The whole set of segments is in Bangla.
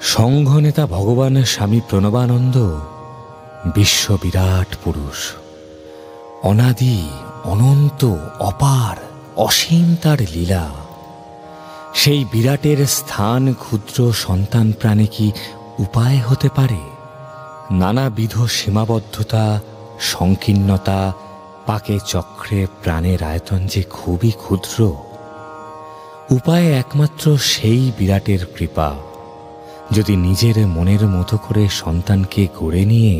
সংঘ নেতা ভগবান স্বামী প্রণবানন্দ বিশ্ব বিরাট পুরুষ। অনাদি অনন্ত অপার অসীম তার লীলা। সেই বিরাটের স্থান ক্ষুদ্র সন্তান প্রাণে কি উপায় হতে পারে? নানাবিধ সীমাবদ্ধতা, সংকীর্ণতা, পাকে চক্রে প্রাণের আয়তন যে খুবই ক্ষুদ্র। উপায় একমাত্র সেই বিরাটের কৃপা। যদি নিজের মনের মতো করে সন্তানকে গড়ে নিয়ে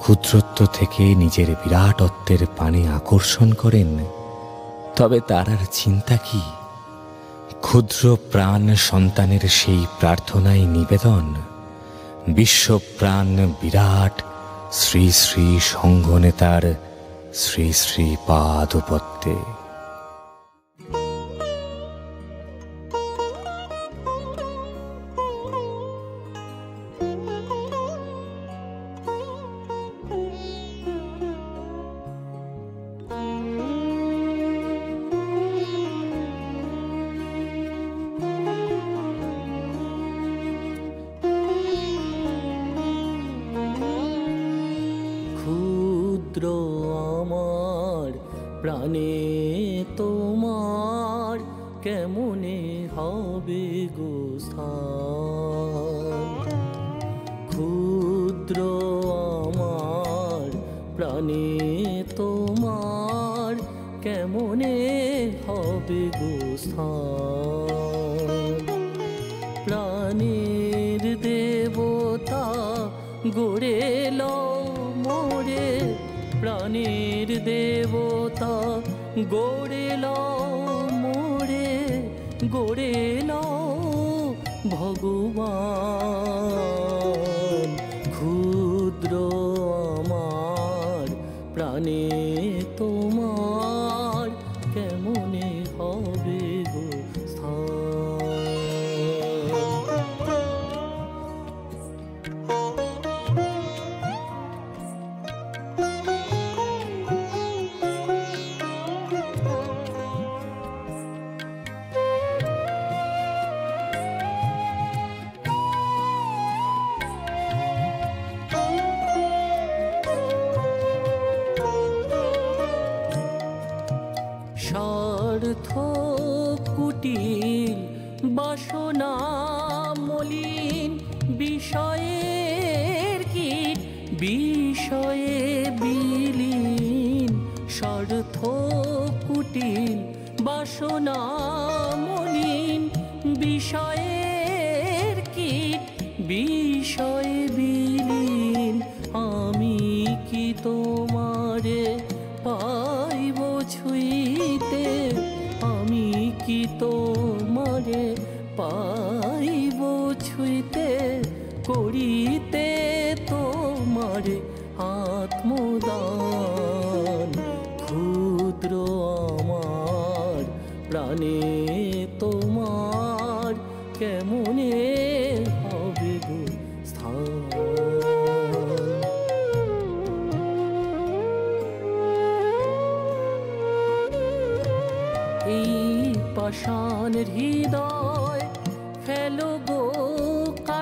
ক্ষুদ্রত্ব থেকে নিজের বিরাটত্বের পানে আকর্ষণ করেন, তবে তার আর চিন্তা কি? ক্ষুদ্র প্রাণ সন্তানের সেই প্রার্থনায় নিবেদন বিশ্বপ্রাণ বিরাট শ্রী শ্রী সংঘ নেতার শ্রী শ্রী পাদপত্যে প্রাণে তোমার কেমনে হবে গো স্থান? ক্ষুদ্র আমার প্রাণে তোমার কেমনে হবে গো প্রাণীর দেবতা গড়ে মোরে, প্রাণীর দেবতা গড়ে মোরে গড়ে ভগবান। ক্ষুদ্র আমার প্রাণে তোমার স্বার্থ কুটিল, বাসনা মলিন, বিষয়ের কি বিষয়ে বিলীন। স্বার্থ কুটিল, বাসনা মলিন, বিষয়ের কি বিষয়ে পাইব ছুঁইতে, করিতে তোমার আত্মদান ক্ষুদ্র আমার প্রাণে তোমার কেমনে হবে স্থান? এই পাষাণ হৃদয়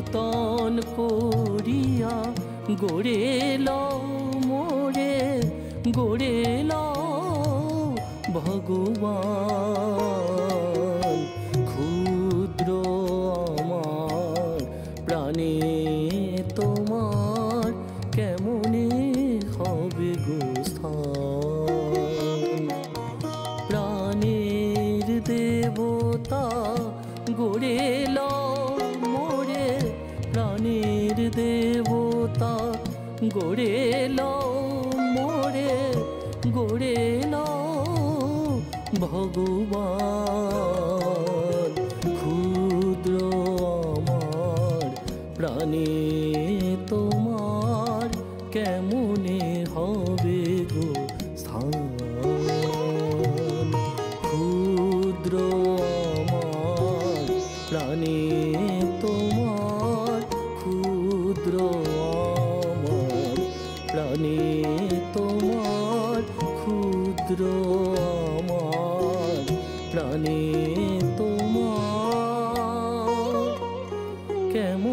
নূতন করিয়া গড়ে মোরে গড়ে ভগবান। ক্ষুদ্র গড়ে লও মোরে গড়ে লও ভগবান আমার প্রাণে তোমার। কেমন